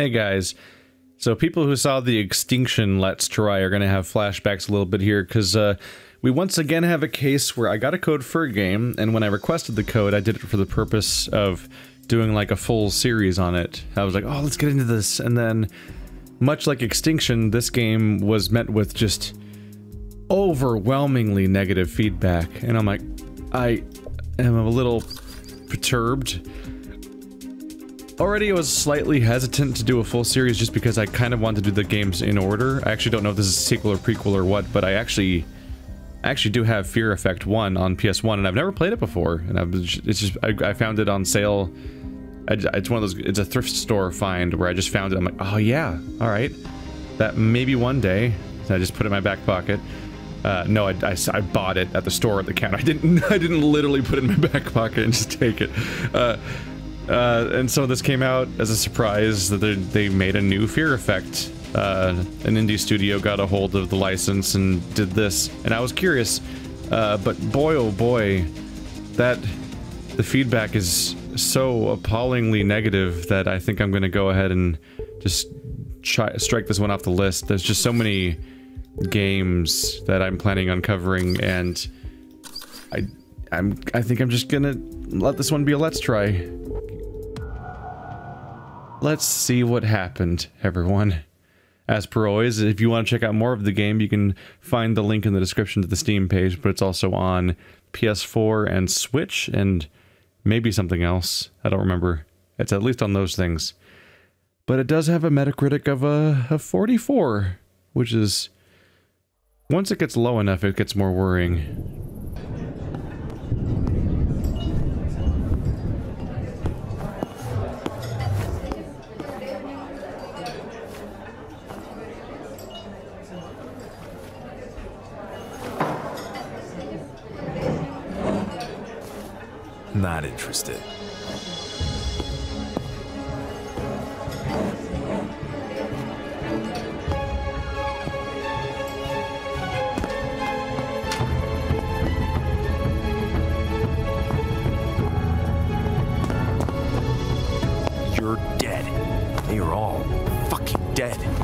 Hey guys. So people who saw the Extinction Let's Try are going to have flashbacks a little bit here because uh, we once again have a case where I got a code for a game and when I requested the code I did it for the purpose of doing like a full series on it. I was like, oh, let's get into this. And then much like Extinction, this game was met with just overwhelmingly negative feedback. And I'm like, I am a little perturbed. Already I was slightly hesitant to do a full series just because I kind of wanted to do the games in order. I actually don't know if this is a sequel or prequel or what, but I actually I actually do have Fear Effect 1 on PS1 and I've never played it before. And I've, it's just, I, I found it on sale. it's one of those, it's a thrift store find where I just found it. I'm like, oh yeah, all right. That maybe one day. So I just put it in my back pocket. Uh, no, I, I, I, bought it at the store at the counter. I didn't. I didn't literally put it in my back pocket and just take it. Uh, uh, and so this came out as a surprise that they made a new Fear Effect. Uh, an indie studio got a hold of the license and did this, and I was curious. Uh, but boy, oh boy, that the feedback is so appallingly negative that I think I'm going to go ahead and just try strike this one off the list. There's just so many games that I'm planning on covering, and I, I'm, I think I'm just gonna let this one be a let's try. Let's see what happened, everyone. As per always, if you want to check out more of the game, you can find the link in the description to the Steam page, but it's also on PS4 and Switch, and maybe something else. I don't remember. It's at least on those things. But it does have a Metacritic of a, a 44, which is once it gets low enough, it gets more worrying. Not interested. You're dead. Nothing.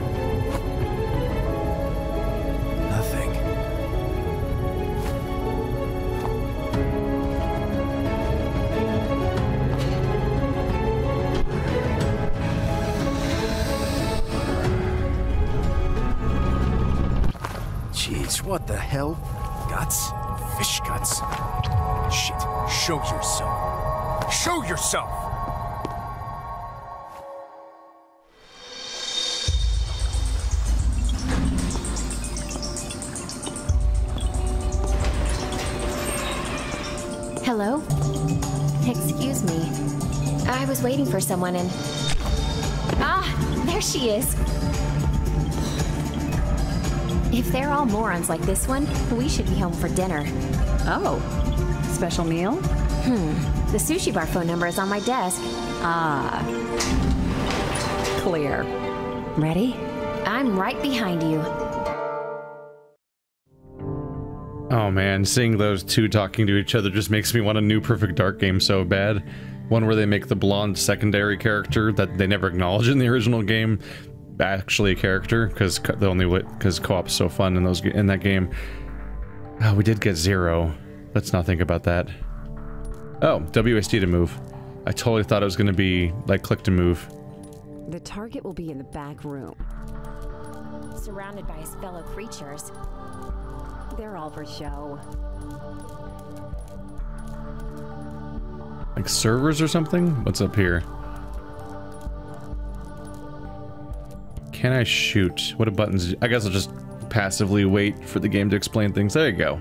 What the hell? Guts? Fish guts? Shit, show yourself. Show yourself! Hello? Excuse me. I was waiting for someone and... Ah, there she is. If they're all morons like this one, we should be home for dinner. Oh, special meal? Hmm, the sushi bar phone number is on my desk. Ah, clear. Ready? I'm right behind you. Oh man, seeing those two talking to each other just makes me want a new Perfect Dark game so bad. One where they make the blonde secondary character that they never acknowledge in the original game actually a character because the only way because co-op's so fun in those in that game. Oh, we did get zero. Let's not think about that. Oh, WSD to move. I totally thought it was going to be like click to move. The target will be in the back room. Surrounded by his fellow creatures. They're all for show. Like servers or something? What's up here? Can I shoot? What are buttons? I guess I'll just passively wait for the game to explain things. There you go.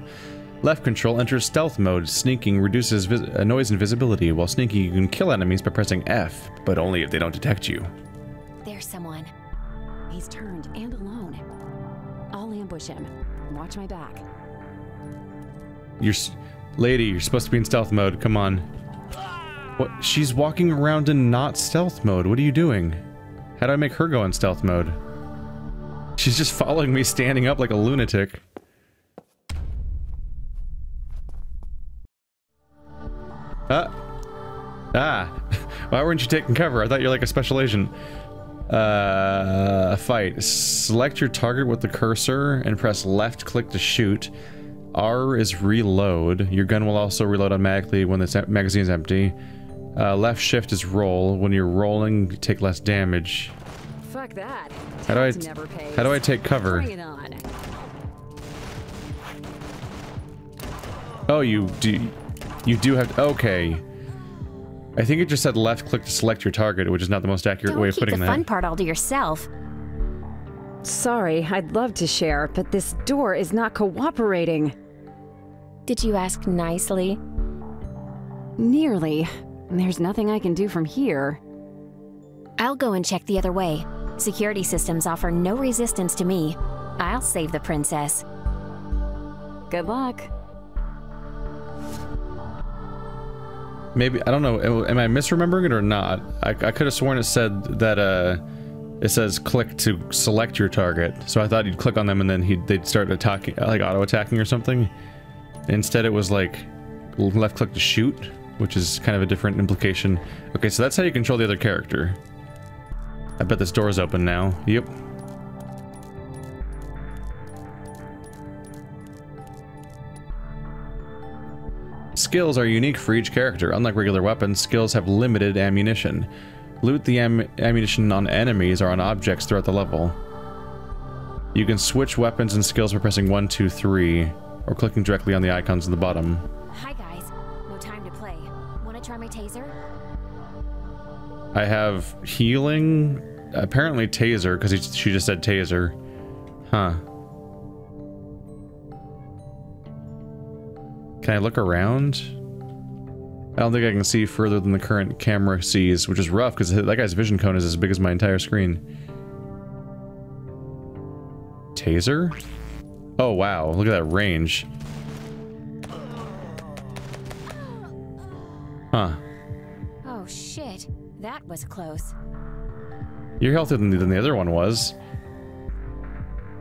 Left control enters stealth mode. Sneaking reduces uh, noise and visibility. While sneaking, you can kill enemies by pressing F, but only if they don't detect you. There's someone. He's turned and alone. I'll ambush him. Watch my back. You're... Lady, you're supposed to be in stealth mode. Come on. What? She's walking around in not stealth mode. What are you doing? How do I make her go in stealth mode? She's just following me standing up like a lunatic. Ah. Ah. Why weren't you taking cover? I thought you're like a special agent. Uh, fight. Select your target with the cursor and press left click to shoot. R is reload. Your gun will also reload automatically when the magazine is empty. Uh, left shift is roll. When you're rolling, you take less damage. Fuck that. How do I Tax never pays. how do I take cover? Bring it on. Oh, you do you do have okay. I think it just said left click to select your target, which is not the most accurate Don't way of keep putting the that. fun part all to yourself. Sorry, I'd love to share, but this door is not cooperating. Did you ask nicely? Nearly. There's nothing I can do from here. I'll go and check the other way. Security systems offer no resistance to me. I'll save the princess. Good luck. Maybe I don't know. Am am I misremembering it or not? I, I could have sworn it said that uh, it says click to select your target. So I thought you'd click on them and then he'd they'd start attacking, like auto attacking or something. Instead, it was like left click to shoot, which is kind of a different implication. Okay, so that's how you control the other character. I bet this door is open now. Yep. Skills are unique for each character. Unlike regular weapons, skills have limited ammunition. Loot the am ammunition on enemies or on objects throughout the level. You can switch weapons and skills by pressing 1, 2, 3, or clicking directly on the icons in the bottom. I have healing, apparently taser, because she just said taser. Huh. Can I look around? I don't think I can see further than the current camera sees, which is rough because that guy's vision cone is as big as my entire screen. Taser? Oh wow, look at that range. Huh. That was close. You're healthier than the, than the other one was.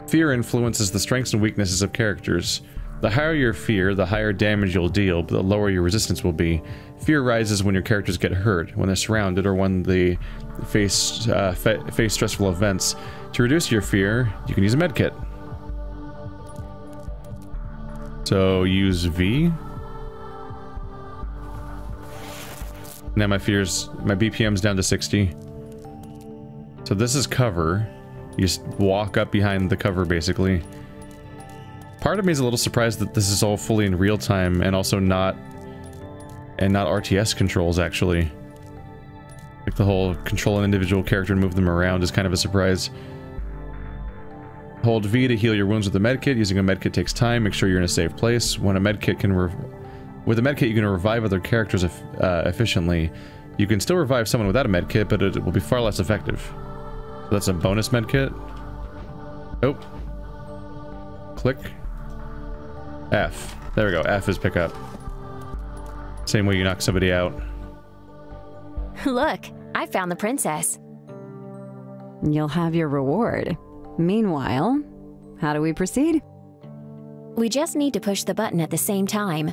Fear influences the strengths and weaknesses of characters. The higher your fear, the higher damage you'll deal, but the lower your resistance will be. Fear rises when your characters get hurt, when they're surrounded, or when they face uh, fa face stressful events. To reduce your fear, you can use a medkit. So use V. Now my fears, my BPM's down to 60. So this is cover. You just walk up behind the cover, basically. Part of me is a little surprised that this is all fully in real time and also not... And not RTS controls, actually. Like the whole control an individual character and move them around is kind of a surprise. Hold V to heal your wounds with a medkit. Using a medkit takes time. Make sure you're in a safe place. When a medkit can... With a medkit, you can revive other characters uh, efficiently. You can still revive someone without a medkit, but it will be far less effective. So that's a bonus medkit. Nope. Click. F. There we go. F is pick up. Same way you knock somebody out. Look, I found the princess. You'll have your reward. Meanwhile, how do we proceed? We just need to push the button at the same time.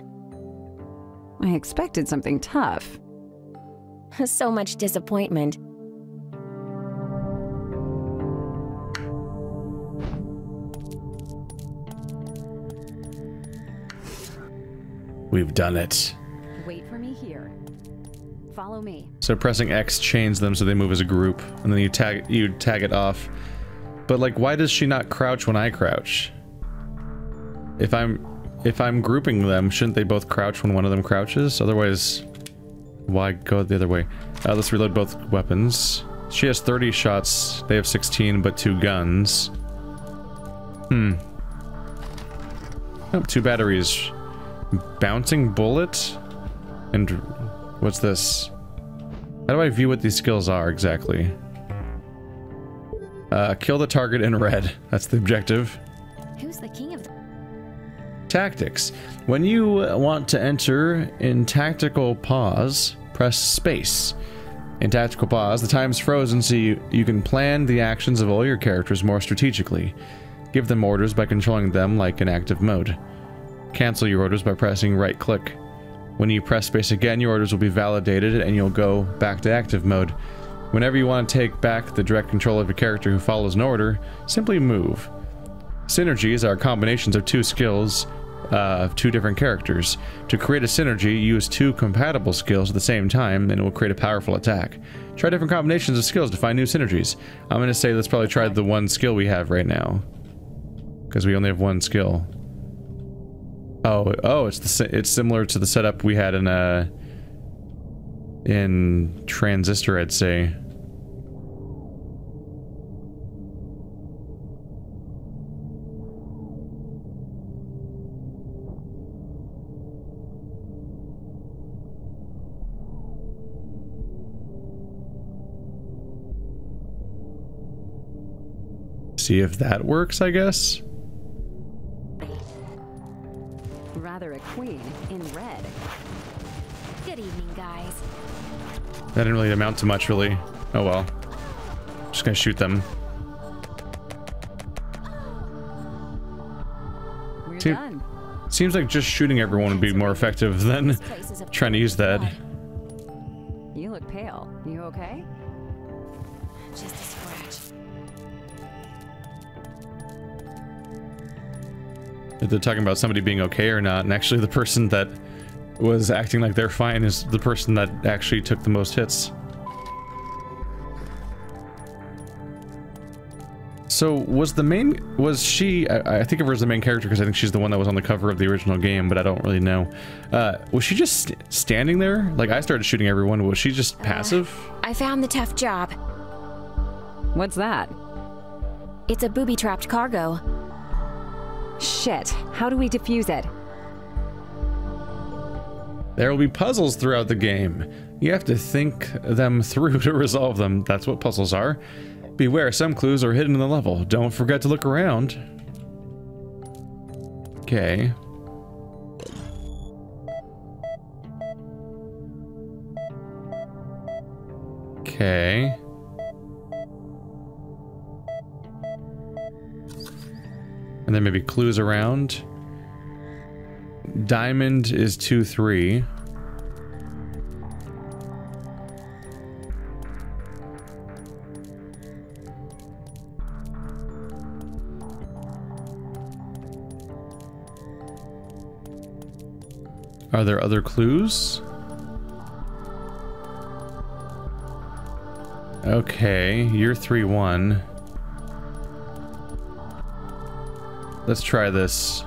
I expected something tough. So much disappointment. We've done it. Wait for me here. Follow me. So pressing X chains them so they move as a group, and then you tag you tag it off. But like, why does she not crouch when I crouch? If I'm if I'm grouping them, shouldn't they both crouch when one of them crouches? Otherwise, why go the other way? Uh, let's reload both weapons. She has 30 shots. They have 16, but two guns. Hmm. Oh, two batteries. Bouncing bullet? And what's this? How do I view what these skills are exactly? Uh, kill the target in red. That's the objective. Who's the king of the Tactics. When you want to enter in tactical pause, press space. In tactical pause, the time's frozen so you, you can plan the actions of all your characters more strategically. Give them orders by controlling them like in active mode. Cancel your orders by pressing right click. When you press space again, your orders will be validated and you'll go back to active mode. Whenever you want to take back the direct control of a character who follows an order, simply move. Synergies are combinations of two skills uh, of two different characters. To create a synergy, use two compatible skills at the same time, and it will create a powerful attack. Try different combinations of skills to find new synergies. I'm going to say let's probably try the one skill we have right now. Because we only have one skill. Oh, oh, it's the it's similar to the setup we had in uh in Transistor, I'd say. See if that works, I guess. Rather a queen in red. Good evening, guys. That didn't really amount to much, really. Oh well. Just gonna shoot them. We're Seem- done. Seems like just shooting everyone would be more effective than This place is a trying to use that. They're talking about somebody being okay or not, and actually the person that was acting like they're fine is the person that actually took the most hits. So was the main was she? I, I think of her as the main character because I think she's the one that was on the cover of the original game, but I don't really know. Uh, was she just st standing there? Like I started shooting everyone. Was she just passive? I found the tough job. What's that? It's a booby-trapped cargo. Shit. How do we defuse it? There will be puzzles throughout the game. You have to think them through to resolve them. That's what puzzles are. Beware, some clues are hidden in the level. Don't forget to look around. Okay. Okay. And then maybe clues around. Diamond is 2-3. Are there other clues? Okay, you're 3-1. Let's try this.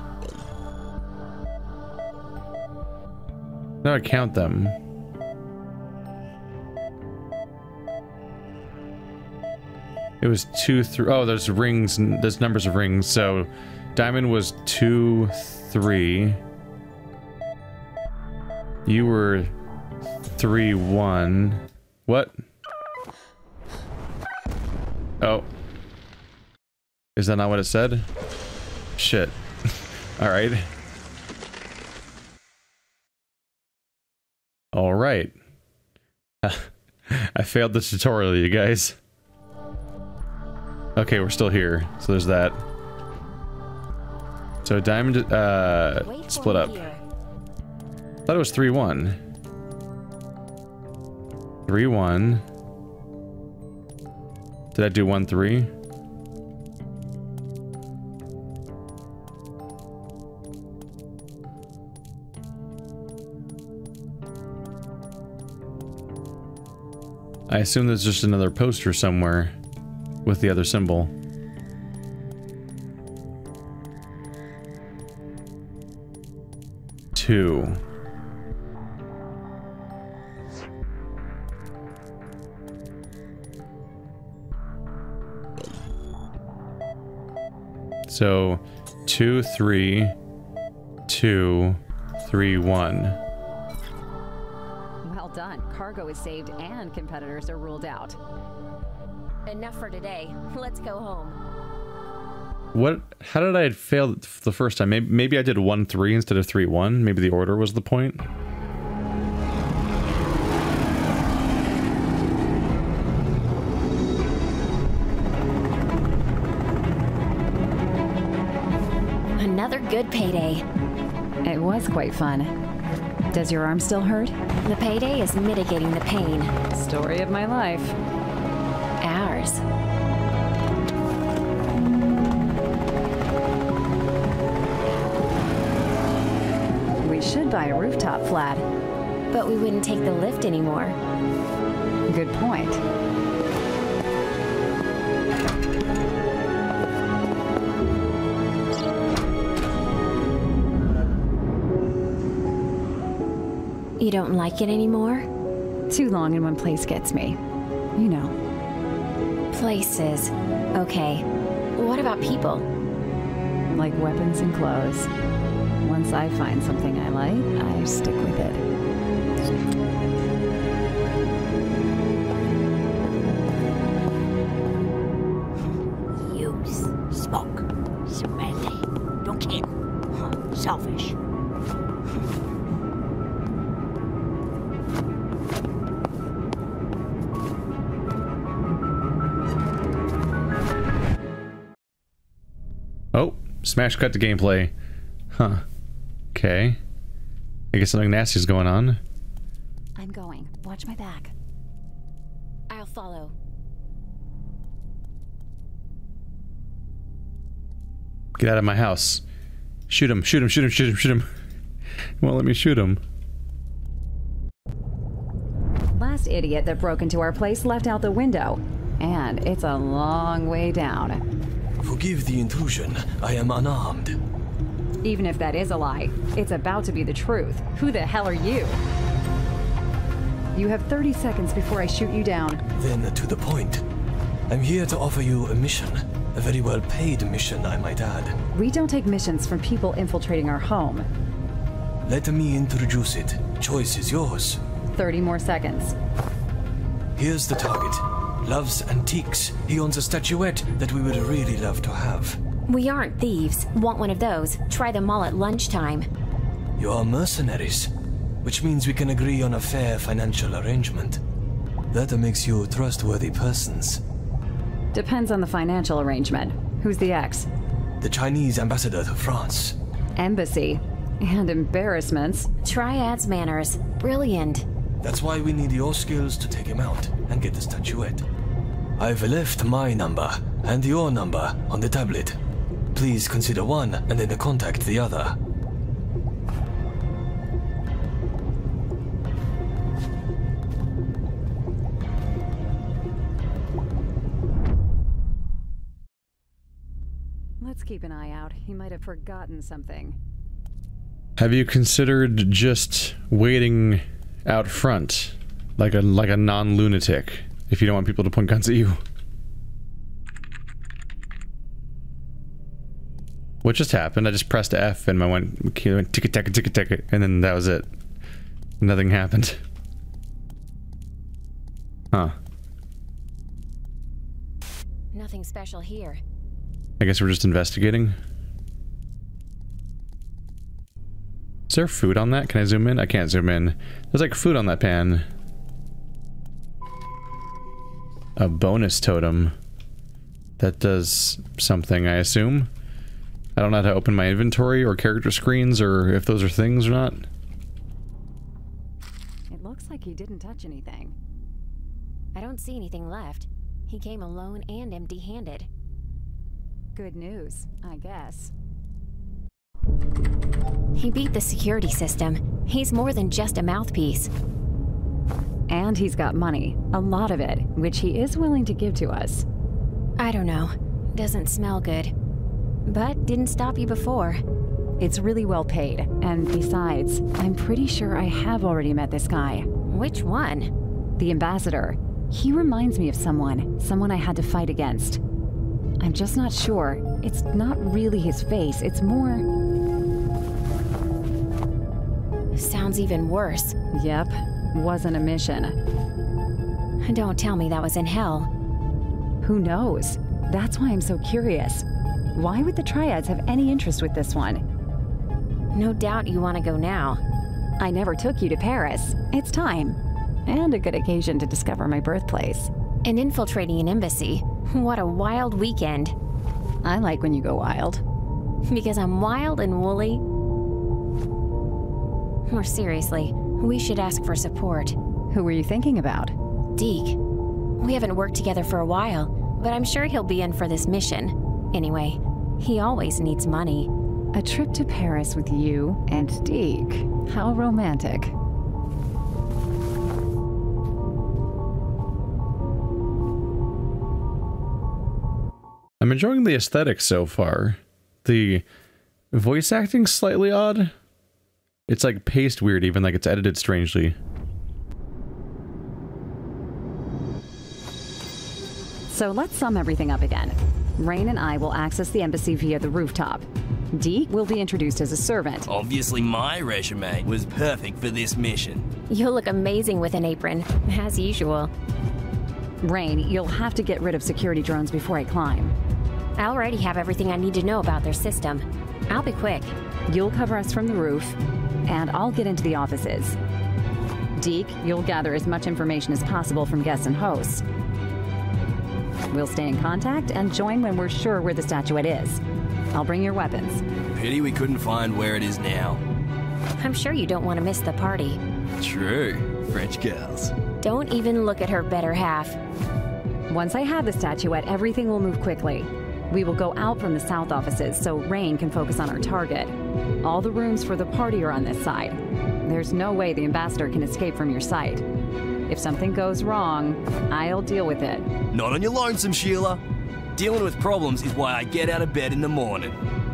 Now I count them. It was two, three. Oh, there's rings. There's numbers of rings. So, diamond was two, three. You were three, one. What? Oh. Is that not what it said? Shit. All right. All right. I failed the tutorial, you guys. Okay, we're still here. So there's that. So diamond uh split up. here. Thought it was 3-1. 3-1. Did I do 1-3? I assume there's just another poster somewhere with the other symbol. Two. So, two, three, two, three, one. Cargo is saved and competitors are ruled out. Enough for today. Let's go home. What? How did I fail the first time? Maybe, maybe I did one three instead of three one. Maybe the order was the point. Another good payday. It was quite fun. Does your arm still hurt? The payday is mitigating the pain. Story of my life. Ours. We should buy a rooftop flat. But we wouldn't take the lift anymore. Good point. You don't like it anymore? Too long in one place gets me. You know, Places. Okay. What about people? like weapons and clothes. Once I find something I like, I stick with it. Smash cut to gameplay. Huh. Okay. I guess something nasty is going on. I'm going. Watch my back. I'll follow. Get out of my house. Shoot him, shoot him, shoot him, shoot him, shoot him. Won't let me shoot him. Last idiot that broke into our place left out the window. And it's a long way down. Forgive the intrusion. I am unarmed. Even if that is a lie, it's about to be the truth. Who the hell are you? You have 30 seconds before I shoot you down. Then to the point. I'm here to offer you a mission. A very well paid mission, I might add. We don't take missions from people infiltrating our home. Let me introduce it. Choice is yours. 30 more seconds. Here's the target. Loves antiques. He owns a statuette that we would really love to have. We aren't thieves. Want one of those? Try them all at lunchtime. You are mercenaries, which means we can agree on a fair financial arrangement. That makes you trustworthy persons. Depends on the financial arrangement. Who's the ex? The Chinese ambassador to France. Embassy. And embarrassments. Triad's manners. Brilliant. That's why we need your skills to take him out and get the statuette. I've left my number and your number on the tablet. Please consider one and then contact the other. Let's keep an eye out. He might have forgotten something. Have you considered just waiting out front, like a like a non-lunatic, if you don't want people to point guns at you? What just happened? I just pressed F and I went ticket ticket ticket ticket, and then that was it. Nothing happened. Huh. Nothing special here. I guess we're just investigating. Is there food on that? Can I zoom in? I can't zoom in. There's like food on that pan. A bonus totem. That does something, I assume. I don't know how to open my inventory or character screens or if those are things or not. It looks like he didn't touch anything. I don't see anything left. He came alone and empty handed. Good news, I guess. He beat the security system. He's more than just a mouthpiece. And he's got money. A lot of it, which he is willing to give to us. I don't know. Doesn't smell good. But didn't stop you before. It's really well paid. And besides, I'm pretty sure I have already met this guy. Which one? The ambassador. He reminds me of someone. Someone I had to fight against. I'm just not sure. It's not really his face. It's more... Sounds even worse. Yep. Wasn't a mission. Don't tell me that was in hell. Who knows? That's why I'm so curious. Why would the Triads have any interest with this one? No doubt you want to go now. I never took you to Paris. It's time. And a good occasion to discover my birthplace. And infiltrating an embassy. What a wild weekend. I like when you go wild. Because I'm wild and woolly. More seriously, we should ask for support. Who were you thinking about? Deke. We haven't worked together for a while, but I'm sure he'll be in for this mission. Anyway, he always needs money. A trip to Paris with you and Deke. How romantic. I'm enjoying the aesthetic so far. The voice acting slightly odd. It's like paced weird, even like it's edited strangely. So let's sum everything up again. Rain and I will access the embassy via the rooftop. Deke will be introduced as a servant. Obviously, my resume was perfect for this mission. You'll look amazing with an apron, as usual. Rain, you'll have to get rid of security drones before I climb. I already have everything I need to know about their system. I'll be quick. You'll cover us from the roof, and I'll get into the offices. Deke, you'll gather as much information as possible from guests and hosts. We'll stay in contact and join when we're sure where the statuette is. I'll bring your weapons. Pity we couldn't find where it is now. I'm sure you don't want to miss the party. True. French girls. Don't even look at her better half. Once I have the statuette, everything will move quickly. We will go out from the south offices so Rain can focus on our target. All the rooms for the party are on this side. There's no way the ambassador can escape from your sight. If something goes wrong, I'll deal with it. Not on your lonesome, Sheila. Dealing with problems is why I get out of bed in the morning.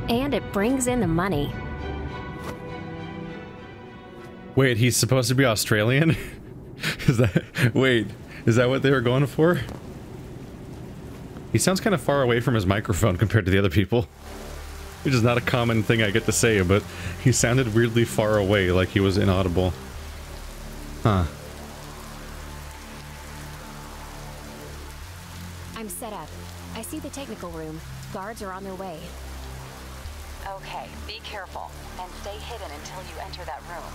And it brings in the money. Wait, he's supposed to be Australian? is that wait, is that what they were going for? He sounds kind of far away from his microphone compared to the other people. Which is not a common thing I get to say, but he sounded weirdly far away, like he was inaudible. Huh. I'm set up. I see the technical room. Guards are on their way. Okay, be careful and stay hidden until you enter that room.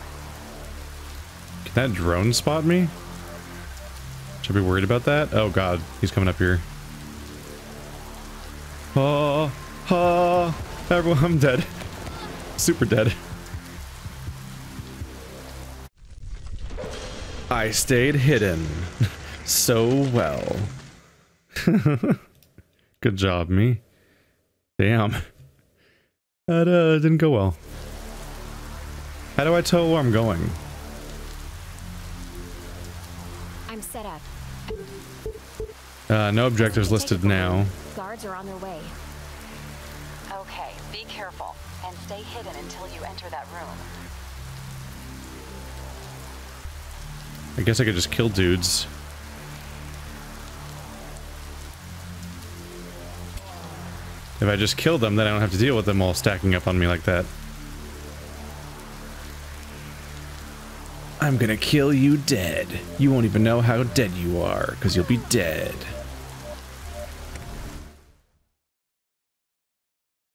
Can that drone spot me? Should I be worried about that? Oh god, he's coming up here. Oh, oh, everyone, I'm dead. Super dead. I stayed hidden so well. Good job, me. Damn. That uh, didn't go well. How do I tell where I'm going? I'm set up. Uh, no objectives listed now. Guards are on their way. Okay, be careful and stay hidden until you enter that room. I guess I could just kill dudes. If I just kill them, then I don't have to deal with them all stacking up on me like that. I'm gonna kill you dead. You won't even know how dead you are, because you'll be dead.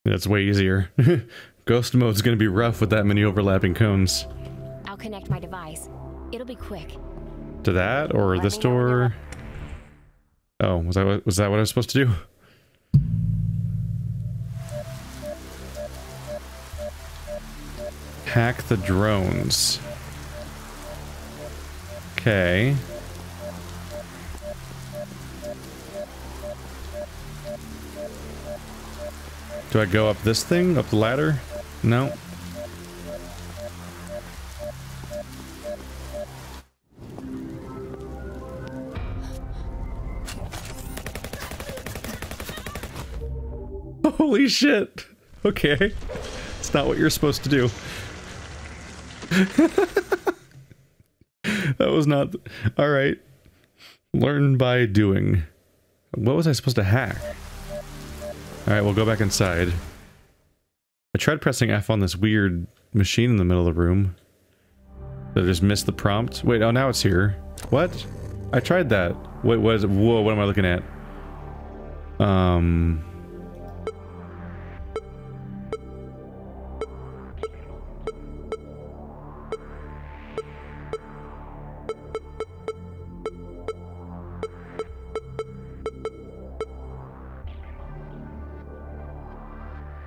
That's way easier. Ghost mode's gonna be rough with that many overlapping cones. I'll connect my device. It'll be quick. To that, or Let this me know when you're door? Oh, was that what, was that what I was supposed to do? Hack the drones. Okay. Do I go up this thing? Up the ladder? No. Holy shit. Okay. It's not what you're supposed to do. that was not... Alright. Learn by doing. What was I supposed to hack? Alright, we'll go back inside. I tried pressing F on this weird machine in the middle of the room. Did I just missed the prompt? Wait, oh, now it's here. What? I tried that. Wait, what is it? Whoa, what am I looking at? Um...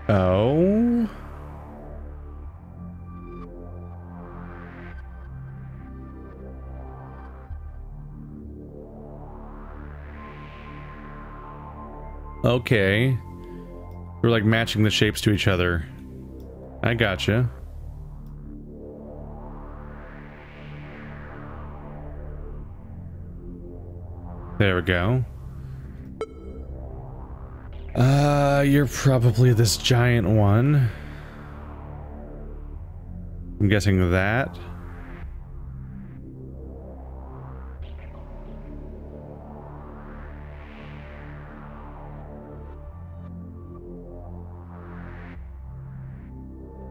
Oh. Okay. We're like matching the shapes to each other. I gotcha. There we go. Uh, you're probably this giant one. I'm guessing that.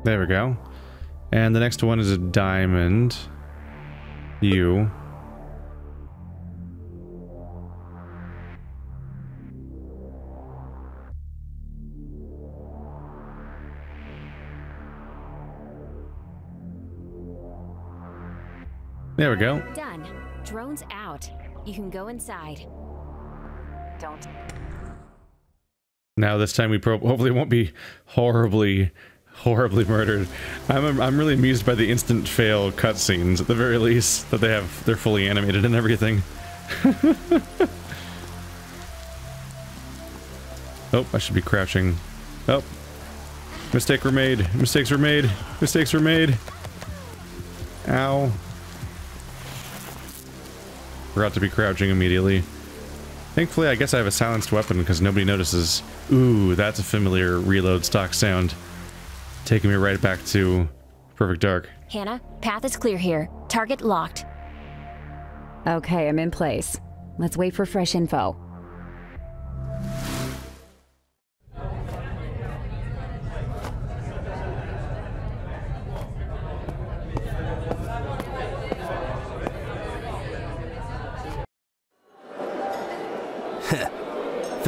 There we go. And the next one is a diamond. You. There we go. Done. Drone's out. You can go inside. Don't. Now this time we hopefully won't be horribly, horribly murdered. I'm I'm really amused by the instant fail cutscenes at the very least that they have. They're fully animated and everything. oh, I should be crouching. Oh, mistake were made. Mistakes were made. Mistakes were made. Ow. Forgot to be crouching immediately. Thankfully, I guess I have a silenced weapon because nobody notices. Ooh, that's a familiar reload stock sound. Taking me right back to Perfect Dark. Hana, path is clear here. Target locked. Okay, I'm in place. Let's wait for fresh info.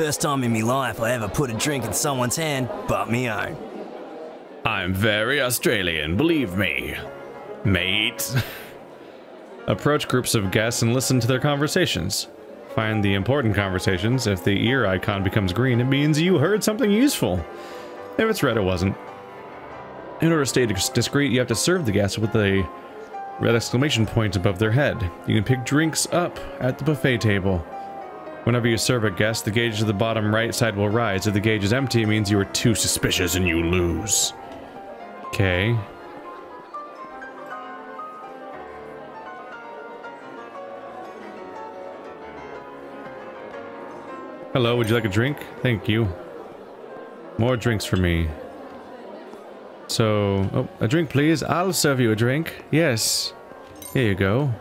First time in my life I ever put a drink in someone's hand but me own. I'm very Australian, believe me. Mate. Approach groups of guests and listen to their conversations. Find the important conversations. If the ear icon becomes green, it means you heard something useful. If it's red, it wasn't. In order to stay discreet, you have to serve the guests with a red exclamation point above their head. You can pick drinks up at the buffet table. Whenever you serve a guest, the gauge to the bottom right side will rise. If the gauge is empty, it means you are too suspicious and you lose. Okay. Hello, would you like a drink? Thank you. More drinks for me. So, oh, a drink please. I'll serve you a drink. Yes. Here you go.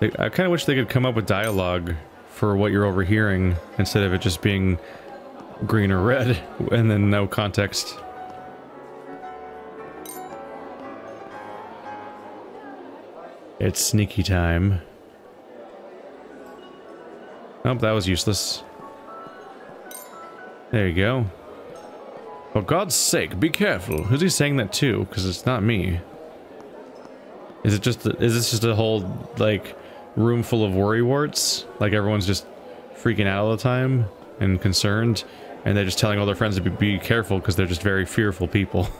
I kind of wish they could come up with dialogue for what you're overhearing instead of it just being green or red and then no context. It's sneaky time. Oh, that was useless. There you go. For God's sake, be careful. Who's he saying that to? Because it's not me. Is it just, is this just a whole, like, room full of worry warts? Like everyone's just freaking out all the time and concerned, and they're just telling all their friends to be, be careful because they're just very fearful people.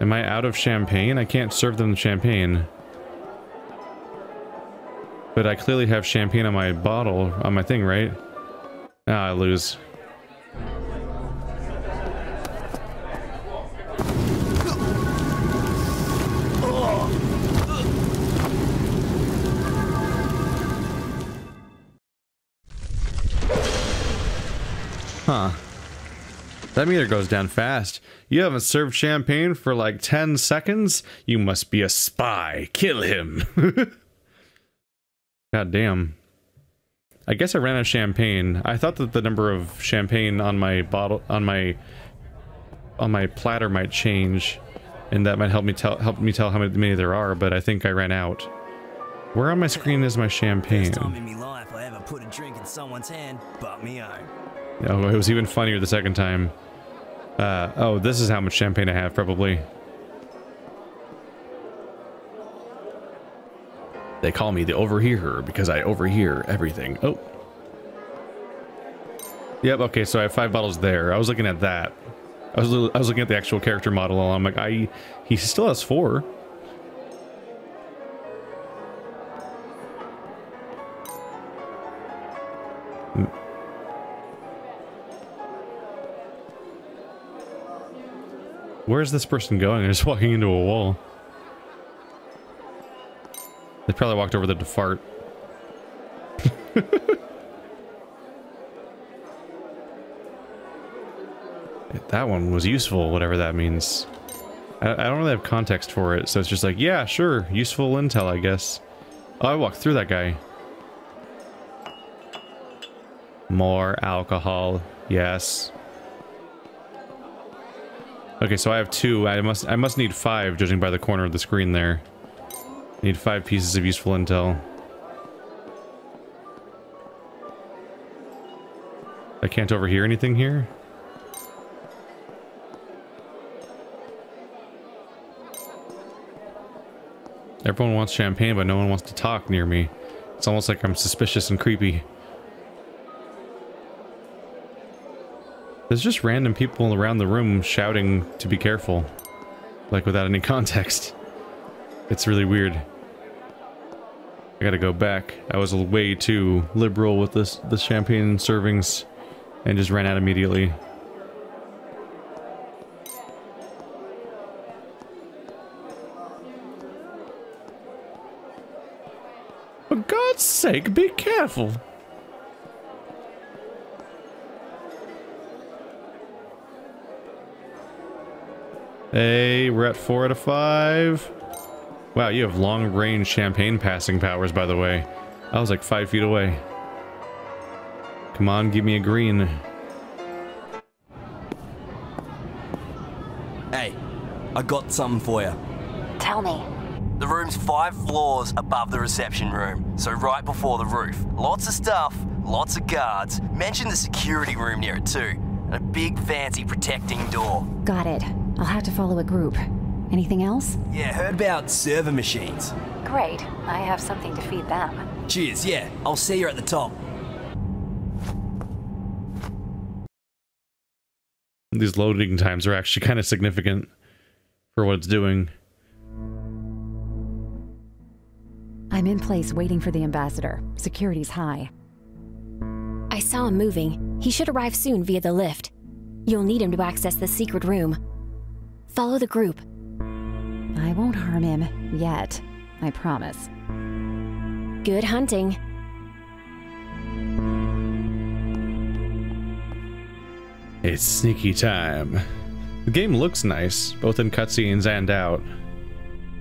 Am I out of champagne? I can't serve them champagne. But I clearly have champagne on my bottle, on my thing, right? Ah, I lose. Huh. That meter goes down fast. You haven't served champagne for like 10 seconds? You must be a spy. Kill him. God damn. I guess I ran out of champagne. I thought that the number of champagne on my bottle on my on my platter might change and that might help me tell help me tell how many there are, but I think I ran out. Where on my screen is my champagne? Oh, it was even funnier the second time. Uh, oh, this is how much champagne I have, probably. They call me the overhearer because I overhear everything. Oh. Yep, okay, so I have five bottles there. I was looking at that. I was, I was looking at the actual character model, and I'm like, I, he still has four. Where's this person going? They're just walking into a wall. They probably walked over there to fart. that one was useful, whatever that means. I, I, don't really have context for it, so it's just like, yeah, sure, useful intel, I guess. Oh, I walked through that guy. More alcohol, yes. Okay, so I have two. I must I must need five, judging by the corner of the screen there. I Need five pieces of useful intel. I can't overhear anything here? Everyone wants champagne, but no one wants to talk near me. It's almost like I'm suspicious and creepy. There's just random people around the room shouting to be careful. Like without any context. It's really weird. I gotta go back. I was way too liberal with this the champagne servings and just ran out immediately. For God's sake, be careful! Hey, we're at 4 out of 5. Wow, you have long-range champagne passing powers, by the way. I was like 5 feet away. Come on, give me a green. Hey, I got something for you. Tell me. The room's five floors above the reception room, so right before the roof. Lots of stuff, lots of guards. Mention the security room near it too. And a big fancy protecting door. Got it. I'll have to follow a group. Anything else? Yeah, heard about server machines. Great. I have something to feed them. Cheers, yeah. I'll see you at the top. These loading times are actually kind of significant for what it's doing. I'm in place waiting for the ambassador. Security's high. I saw him moving. He should arrive soon via the lift. You'll need him to access the secret room. Follow the group. I won't harm him yet. I promise. Good hunting. It's sneaky time. The game looks nice, both in cutscenes and out.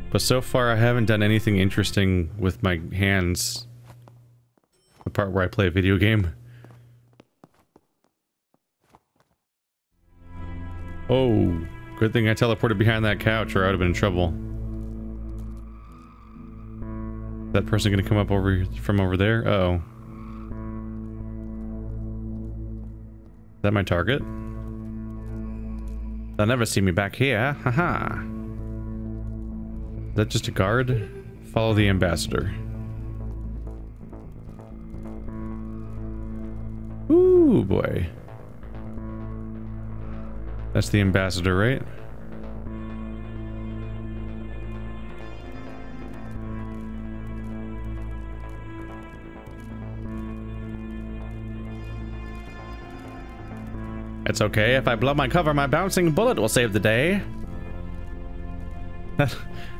But so far I haven't done anything interesting with my hands. The part where I play a video game. Oh, good thing I teleported behind that couch or I would have been in trouble. That person gonna come up over from over there? Uh oh. Is that my target? They'll never see me back here. Haha. Is that just a guard? Follow the ambassador. Ooh, boy. That's the ambassador, right? It's okay. If I blow my cover, my bouncing bullet will save the day. That,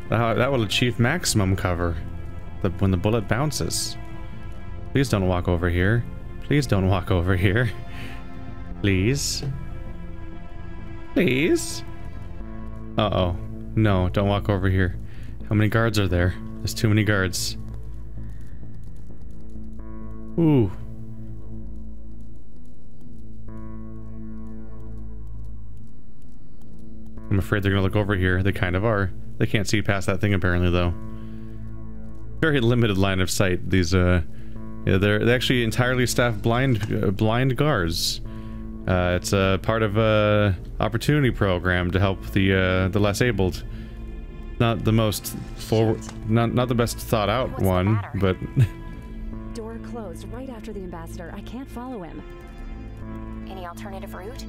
that will achieve maximum cover the, when the bullet bounces. Please don't walk over here. Please don't walk over here. Please. Please. Uh-oh. No, don't walk over here. How many guards are there? There's too many guards. Ooh. I'm afraid they're gonna look over here. They kind of are. They can't see past that thing apparently, though. Very limited line of sight. These, uh, yeah, they're, they're actually entirely staff blind, uh, blind guards. Uh, it's a part of a opportunity program to help the, uh, the less abled. Not the most forward, not, not the best thought out What's one, but Door closed right after the ambassador. I can't follow him. Any alternative route?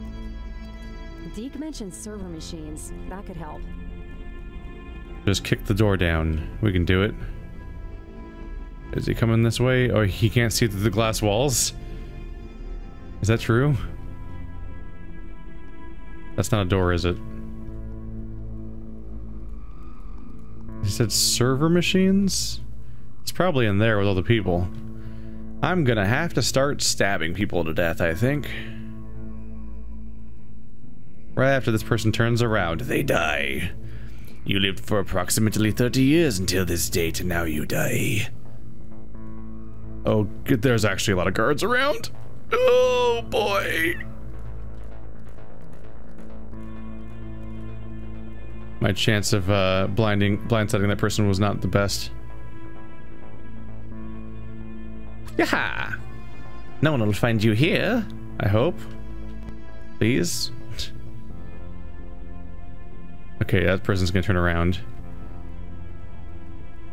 Deke mentioned server machines. That could help. just kick the door down. We can do it. Is he coming this way? Oh, he can't see through the glass walls? Is that true? That's not a door, is it? He said server machines? It's probably in there with all the people. I'm gonna have to start stabbing people to death, I think. Right after this person turns around, they die. You lived for approximately 30 years until this date, and now you die. Oh, there's actually a lot of guards around. Oh, boy. My chance of uh, blinding, blindsiding that person was not the best. Yeah. No one will find you here, I hope. Please. Okay, that person's gonna turn around.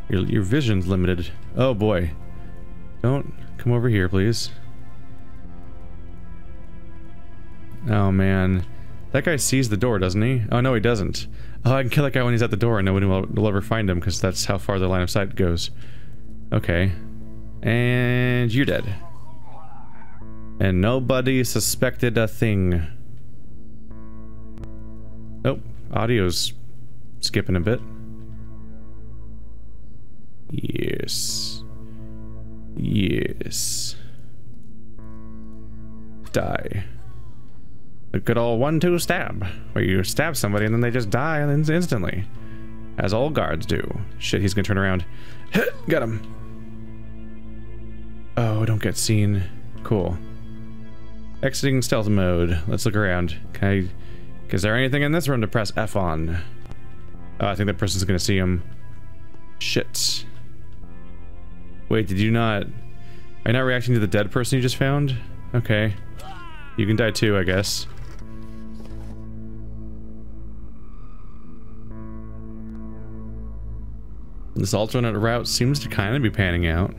Your, your vision's limited. Oh boy. Don't come over here, please. Oh man. That guy sees the door, doesn't he? Oh no, he doesn't. Oh, I can kill that guy when he's at the door and nobody will, will ever find him because that's how far the line of sight goes. Okay. And you're dead. And nobody suspected a thing. Nope. Audio's skipping a bit. Yes. Yes. Die. A good old one-two stab, where you stab somebody and then they just die instantly. As all guards do. Shit, he's gonna turn around. Got him. Oh, don't get seen. Cool. Exiting stealth mode. Let's look around. Can I... Is there anything in this room to press F on? Oh, I think that person's gonna see him. Shit. Wait, did you not... Are you not reacting to the dead person you just found? Okay. You can die too, I guess. This alternate route seems to kind of be panning out.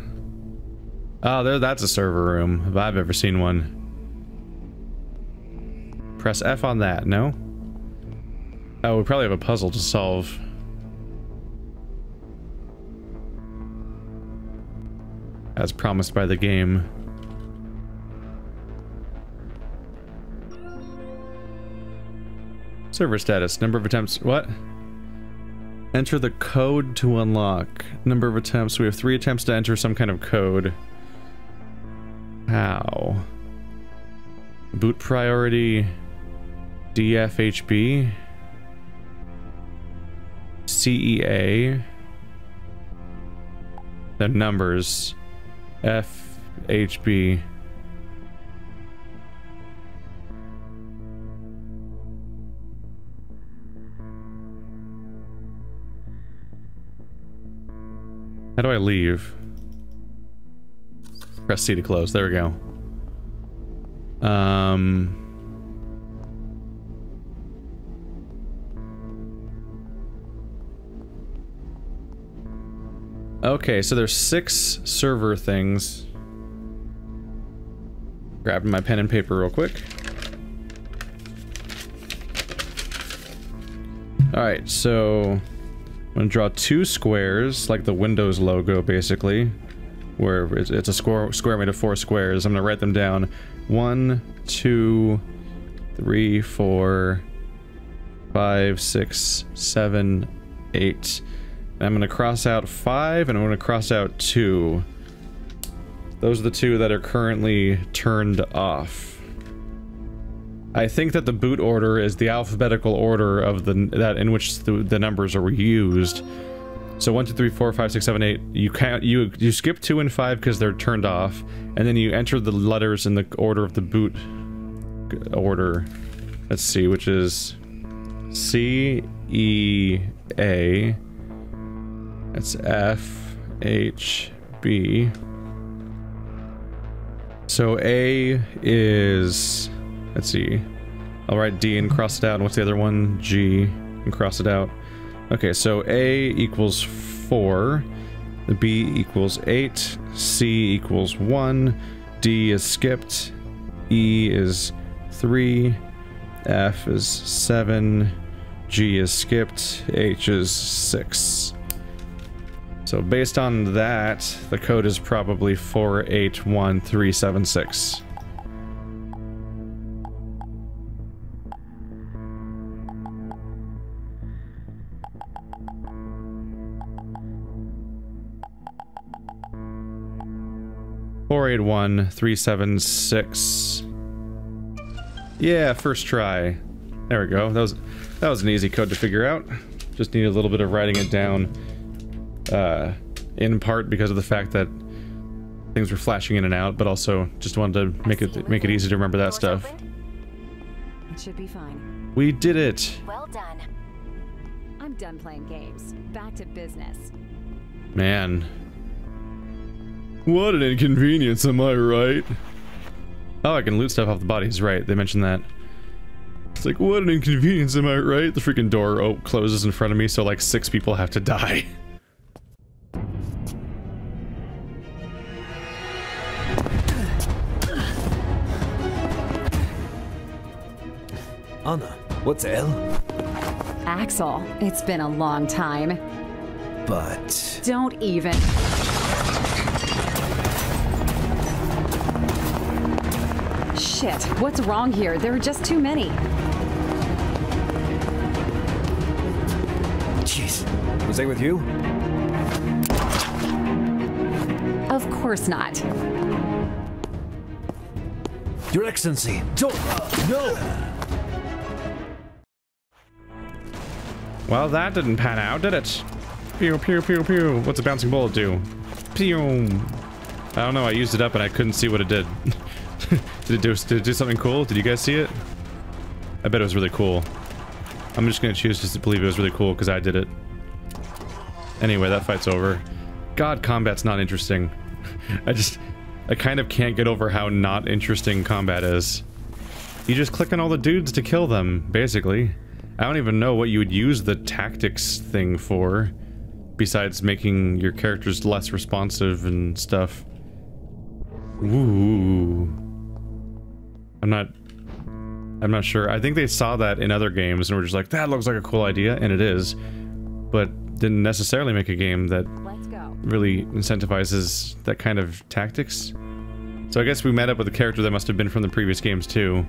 Oh, there, that's a server room, if I've ever seen one. Press F on that, no? Oh, we probably have a puzzle to solve. As promised by the game. Server status, number of attempts, what? Enter the code to unlock. Number of attempts, we have three attempts to enter some kind of code. How? Boot priority, DFHB, CEA, the numbers, FHB. How do I leave? Press C to close. There we go. Um... Okay, so there's six server things. Grabbing my pen and paper real quick. Alright, so... I'm gonna draw two squares, like the Windows logo, basically. Where it's a square, square made of four squares. I'm gonna write them down. One, two, three, four, five, six, seven, eight, I'm going to cross out 5 and I'm to cross out 2. Those are the two that are currently turned off. I think that the boot order is the alphabetical order of the that in which the, the numbers are used. So 1, 2, 3, 4, 5, 6, 7, 8, you can't you you skip 2 and 5 because they're turned off, and then you enter the letters in the order of the boot order. Let's see, which is C E A that's F, H, B. So A is, let's see, I'll write D and cross it out, and what's the other one? G, and cross it out. Okay, so A equals 4, the B equals 8, C equals 1, D is skipped, E is 3, F is 7, G is skipped, H is 6. So based on that, the code is probably 481376. 481 376. Yeah, first try. There we go. That was that was an easy code to figure out. Just need a little bit of writing it down. Uh, in part because of the fact that things were flashing in and out, but also just wanted to make it make it easy to remember that stuff. It should be fine. We did it. Well done. I'm done playing games. Back to business. Man. What an inconvenience, am I right? Oh, I can loot stuff off the bodies, right. They mentioned that. It's like, what an inconvenience, am I right? The freaking door oh, closes in front of me, so like six people have to die. Hana, what's L? Axel, it's been a long time. But... Don't even. Shit, what's wrong here? There are just too many. Jeez. Was I with you? Of course not. Your Excellency, don't... No! Well, that didn't pan out, did it? Pew, pew, pew, pew. What's a bouncing bullet do? Pew. I don't know, I used it up and I couldn't see what it did. did, it do, did it do something cool? Did you guys see it? I bet it was really cool. I'm just gonna choose just to believe it was really cool because I did it. Anyway, that fight's over. God, combat's not interesting. I just... I kind of can't get over how not interesting combat is. You just click on all the dudes to kill them, basically. I don't even know what you would use the tactics thing for, besides making your characters less responsive and stuff. Ooh. I'm not... I'm not sure. I think they saw that in other games and were just like, that looks like a cool idea, and it is. But didn't necessarily make a game that really incentivizes that kind of tactics. So I guess we met up with a character that must have been from the previous games too.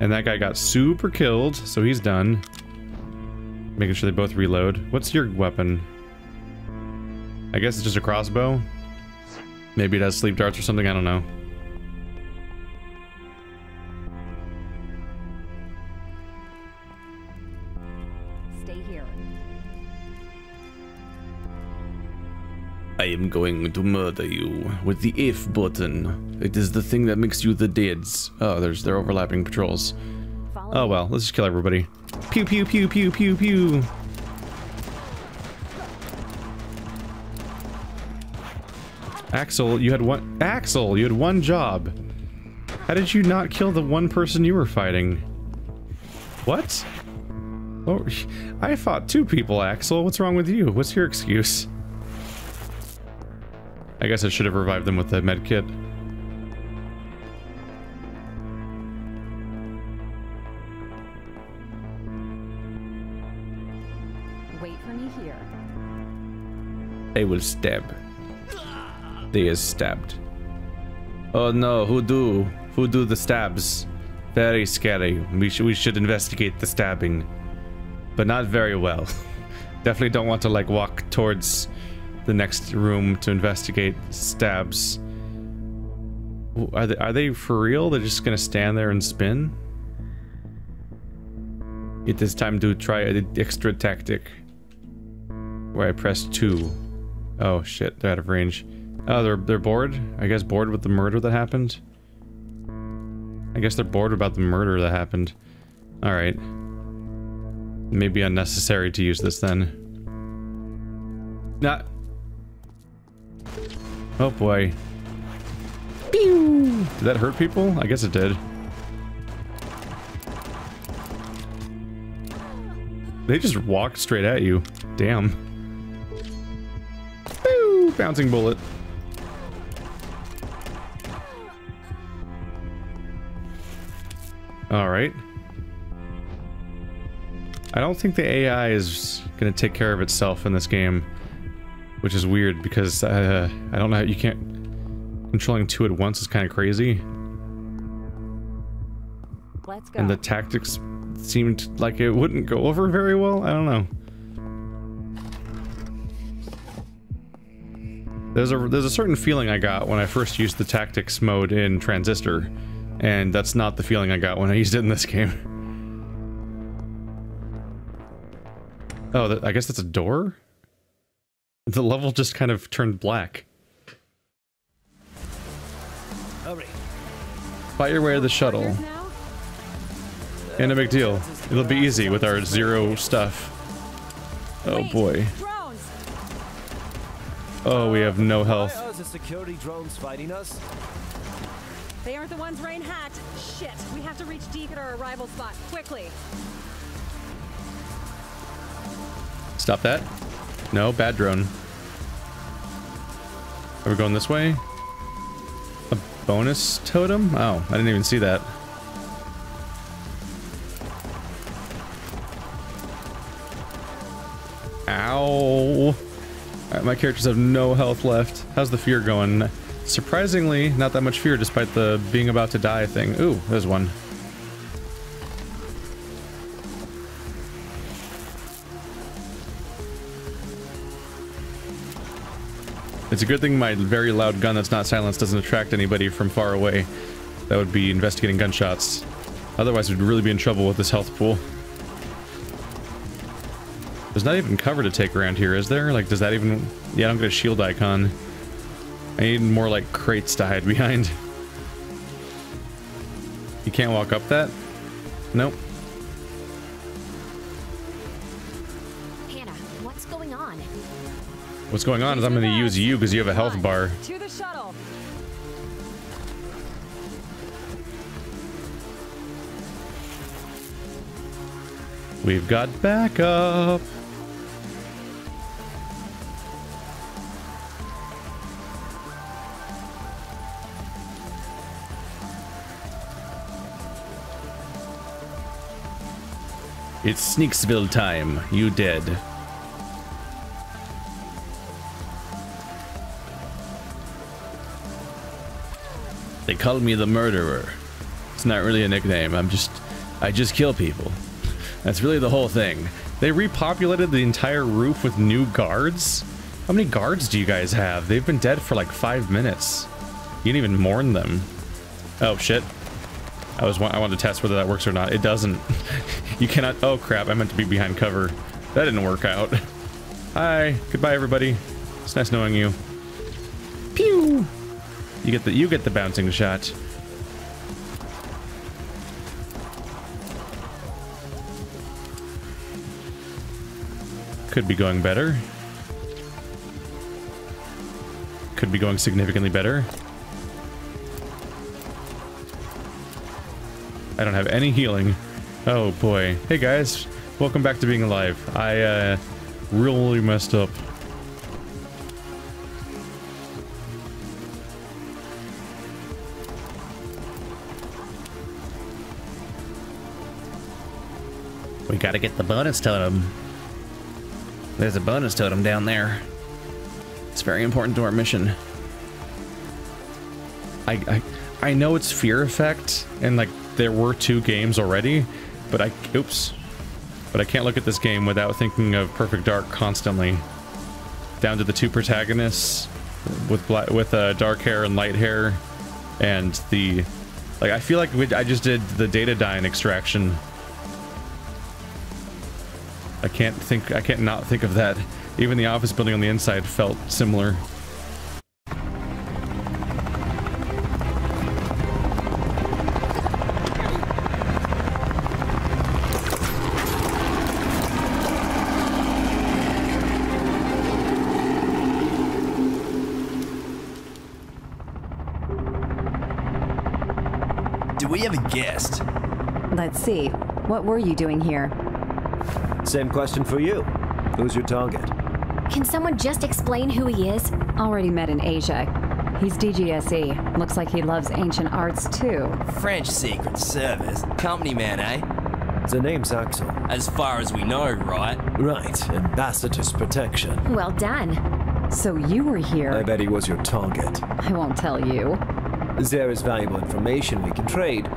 And that guy got super killed, so he's done. Making sure they both reload. What's your weapon? I guess it's just a crossbow? Maybe it has sleep darts or something, I don't know. I am going to murder you with the F button. It is the thing that makes you the deads. Oh, there's they're overlapping patrols. Oh well, let's just kill everybody. Pew pew pew pew pew pew. Axel, you had one Axel, you had one job. How did you not kill the one person you were fighting? What? Oh, I fought two people, Axel. What's wrong with you? What's your excuse? I guess I should have revived them with the med kit. Wait for me here. They will stab. They is stabbed. Oh no, who do? Who do the stabs? Very scary. We should we should investigate the stabbing. But not very well. Definitely don't want to like walk towards the next room to investigate stabs. Are they are they for real? They're just gonna stand there and spin? It is time to try an extra tactic. Where I press two. Oh shit, they're out of range. Oh, they're they're bored? I guess bored with the murder that happened? I guess they're bored about the murder that happened. Alright. Maybe unnecessary to use this then. Not. Oh boy. Pew! Did that hurt people? I guess it did. They just walked straight at you. Damn. Pew! Bouncing bullet. Alright. I don't think the AI is going to take care of itself in this game. Which is weird because uh, I don't know, how you can't... Controlling two at once is kind of crazy. Let's go. And the tactics seemed like it wouldn't go over very well. I don't know. There's a there's a certain feeling I got when I first used the tactics mode in Transistor, and that's not the feeling I got when I used it in this game. Oh, I guess that's a door? The level just kind of turned black. Hurry. Fight your way to the shuttle. And a big deal. It'll be easy with our zero stuff. Oh boy. Oh, we have no health. Why are the security drones fighting us? They aren't the ones Rain hacked. Shit, we have to reach Deke at our arrival spot, quickly. Stop that. No, bad drone. Are we going this way? A bonus totem? Oh, I didn't even see that. Ow. My characters have no health left. How's the fear going? Surprisingly, not that much fear despite the being about to die thing. Ooh, there's one. It's a good thing my very loud gun that's not silenced doesn't attract anybody from far away. That would be investigating gunshots. Otherwise, we'd really be in trouble with this health pool. There's not even cover to take around here, is there? Like, does that even... Yeah, I don't get a shield icon. I need more, like, crates to hide behind. You can't walk up that? Nope. What's going on is I'm going to use you because you have a health bar. We've got backup. It's Sneaksville time. You dead. They call me the murderer. It's not really a nickname. I'm just I just kill people. That's really the whole thing. They repopulated the entire roof with new guards? How many guards do you guys have? They've been dead for like five minutes. You didn't even mourn them. Oh shit. I was I wanted to test whether that works or not. It doesn't. you cannot. Oh crap! I meant to be behind cover. That didn't work out. Hi. Goodbye, everybody. It's nice knowing you. You get the you get the bouncing shot. Could be going better. Could be going significantly better. I don't have any healing. Oh boy. Hey guys, welcome back to being alive. I uh, really messed up. Gotta get the bonus totem. There's a bonus totem down there. It's very important to our mission. I, I I know it's fear effect and like there were two games already, but I oops. But I can't look at this game without thinking of Perfect Dark constantly. Down to the two protagonists with black with uh, dark hair and light hair and the like I feel like we, I just did the Datadyne extraction. I can't think I can't not think of that. Even the office building on the inside felt similar. Do we have a guest? Let's see. What were you doing here? Same question for you. Who's your target? Can someone just explain who he is? Already met in Asia. He's DGSE. Looks like he loves ancient arts too. French Secret Service. Company man, eh? The name's Axel. As far as we know, right? Right, Ambassador's protection. Well done. So you were here. I bet he was your target. I won't tell you. There is valuable information we can trade.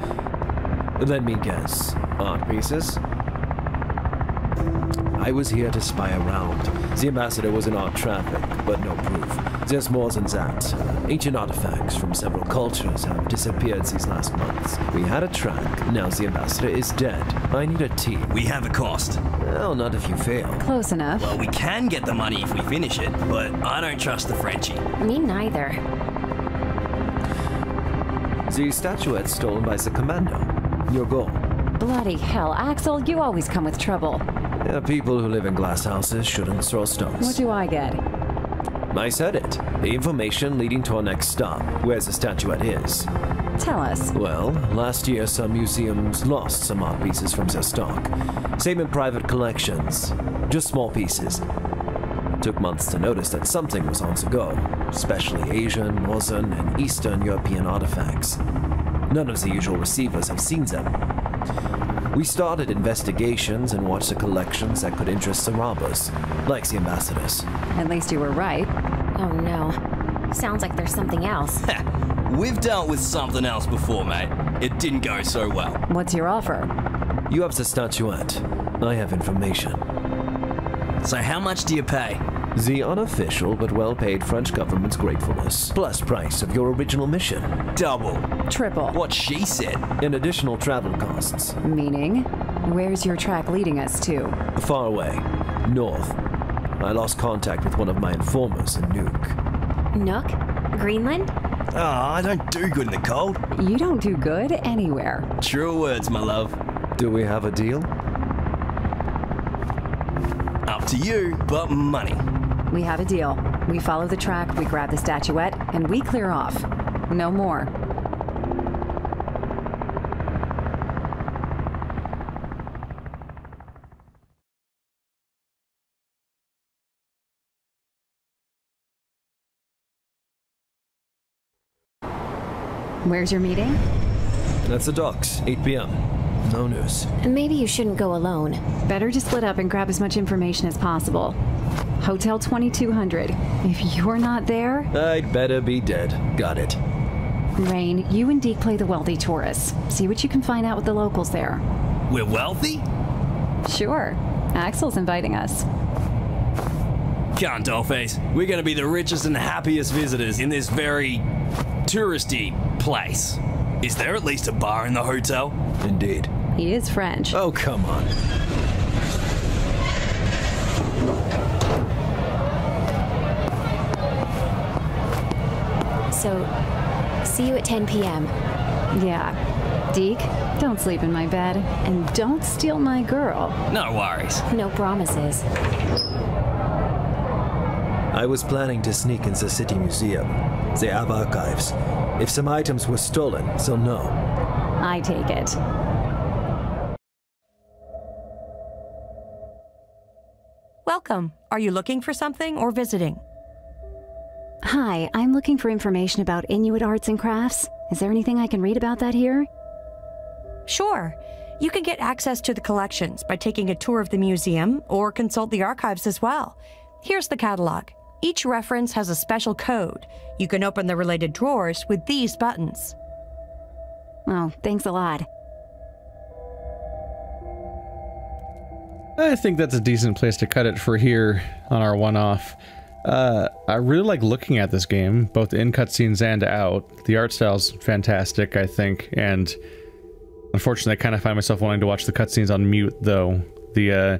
Let me guess. Art pieces? I was here to spy around. The ambassador was in our traffic, but no proof. There's more than that. Ancient artifacts from several cultures have disappeared these last months. We had a track. Now the ambassador is dead. I need a team. We have a cost. Well, not if you fail. Close enough. Well, we can get the money if we finish it, but I don't trust the Frenchie. Me neither. The statuette stolen by the commando. Your goal. Bloody hell, Axel, you always come with trouble. Yeah, people who live in glass houses shouldn't throw stones. What do I get? I said it. The information leading to our next stop, where the statuette is. Tell us. Well, last year some museums lost some art pieces from their stock. Same in private collections. Just small pieces. Took months to notice that something was on the go, especially Asian, Northern, and Eastern European artifacts. None of the usual receivers have seen them. We started investigations and watched the collections that could interest the robbers, like the ambassadors. At least you were right. Oh no. Sounds like there's something else. We've dealt with something else before, mate. It didn't go so well. What's your offer? You have the statuette. I have information. So how much do you pay? The unofficial but well-paid French government's gratefulness, plus price of your original mission. Double. Triple. What she said. And additional travel costs. Meaning? Where's your track leading us to? Far away. North. I lost contact with one of my informers in Nuuk. Nuuk? Greenland? Ah, I don't do good in the cold. You don't do good anywhere. True words, my love. Do we have a deal? Up to you, but money. We have a deal. We follow the track, we grab the statuette, and we clear off. No more. Where's your meeting? That's the docks, 8 p.m. No news. Maybe you shouldn't go alone. Better to split up and grab as much information as possible. Hotel 2200. If you're not there, I'd better be dead. Got it. Rain, you and Deke play the wealthy tourists. See what you can find out with the locals there. We're wealthy? Sure. Axel's inviting us. Come on, Dollface. We're gonna be the richest and happiest visitors in this very touristy place. Is there at least a bar in the hotel? Indeed. He is French. Oh, come on. So, see you at 10 p.m. Yeah. Deke, don't sleep in my bed. And don't steal my girl. No worries. No promises. I was planning to sneak into the city museum. the have archives. If some items were stolen, so no. I take it. Welcome. Are you looking for something or visiting? Hi, I'm looking for information about Inuit arts and crafts. Is there anything I can read about that here? Sure. You can get access to the collections by taking a tour of the museum or consult the archives as well. Here's the catalog. Each reference has a special code. You can open the related drawers with these buttons. Oh, thanks a lot. I think that's a decent place to cut it for here on our one-off. Uh, I really like looking at this game, both in cutscenes and out. The art style's fantastic, I think, and unfortunately, I kind of find myself wanting to watch the cutscenes on mute, though. The uh,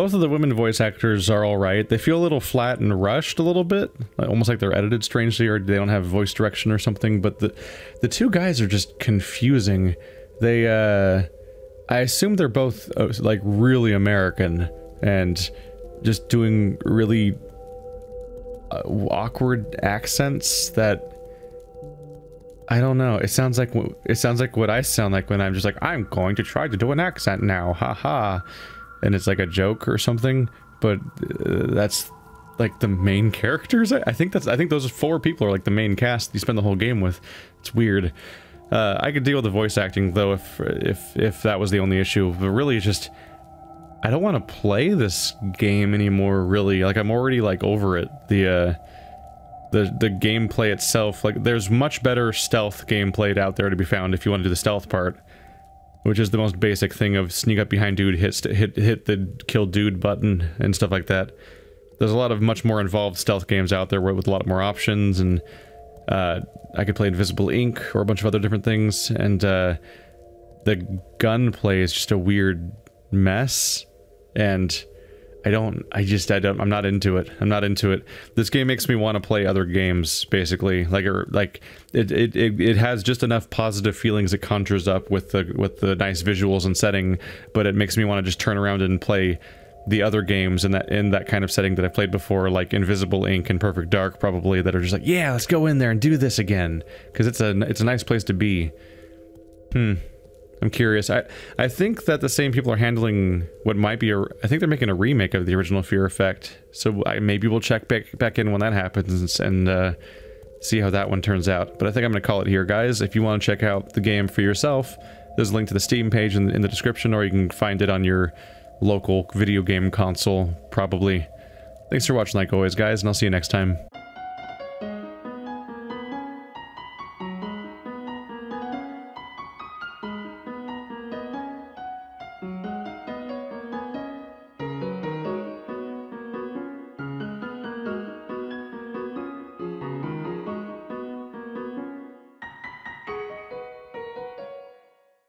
both of the women voice actors are all right. They feel a little flat and rushed a little bit, like, almost like they're edited strangely, or they don't have voice direction or something. But the the two guys are just confusing. They uh, I assume they're both uh, like really American and just doing really uh, awkward accents that I don't know. It sounds like it sounds like what I sound like when I'm just like I'm going to try to do an accent now, haha, and it's like a joke or something. But uh, that's like the main characters. I, think that's I think those four people are like the main cast you spend the whole game with. It's weird. Uh, I could deal with the voice acting though if if if that was the only issue. But really, it's just I don't want to play this game anymore. Really, like I'm already like over it. The uh, the the gameplay itself, like there's much better stealth gameplay out there to be found if you want to do the stealth part. Which is the most basic thing of sneak up behind dude, hit hit hit the kill dude button and stuff like that. There's a lot of much more involved stealth games out there with a lot more options, and uh, I could play Invisible Inc or a bunch of other different things, and uh, the gunplay is just a weird mess, and I don't, I just, I don't, I'm not into it. I'm not into it. This game makes me want to play other games, basically. Like, or, like, it, it, it, it has just enough positive feelings it conjures up with the, with the nice visuals and setting, but it makes me want to just turn around and play the other games in that, in that kind of setting that I've played before, like Invisible Inc and Perfect Dark, probably, that are just like, yeah, let's go in there and do this again. Because it's a, it's a nice place to be. Hmm. I'm curious. I I think that the same people are handling what might be a. I think they're making a remake of the original Fear Effect. So I, maybe we'll check back back in when that happens and uh, see how that one turns out. But I think I'm going to call it here, guys. If you want to check out the game for yourself, there's a link to the Steam page in, in the description, or you can find it on your local video game console, probably. Thanks for watching, like always, guys, and I'll see you next time.